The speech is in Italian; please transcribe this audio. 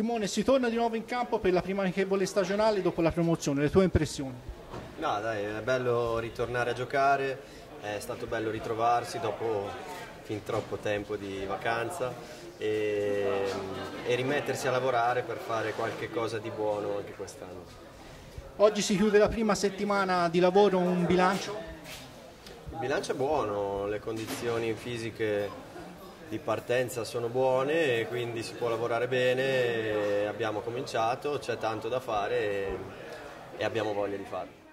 Simone, si torna di nuovo in campo per la prima amichevole stagionale dopo la promozione, le tue impressioni? No, dai, è bello ritornare a giocare, è stato bello ritrovarsi dopo fin troppo tempo di vacanza e, e rimettersi a lavorare per fare qualche cosa di buono anche quest'anno. Oggi si chiude la prima settimana di lavoro, un bilancio? Il bilancio è buono, le condizioni fisiche di partenza sono buone e quindi si può lavorare bene, abbiamo cominciato, c'è tanto da fare e, e abbiamo voglia di farlo.